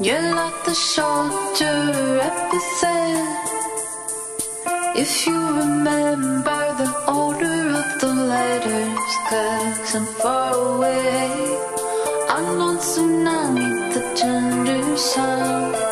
You're like the shorter episode. If you remember the order of the letters, cause I'm far away. I'm on tsunami, the tender sound.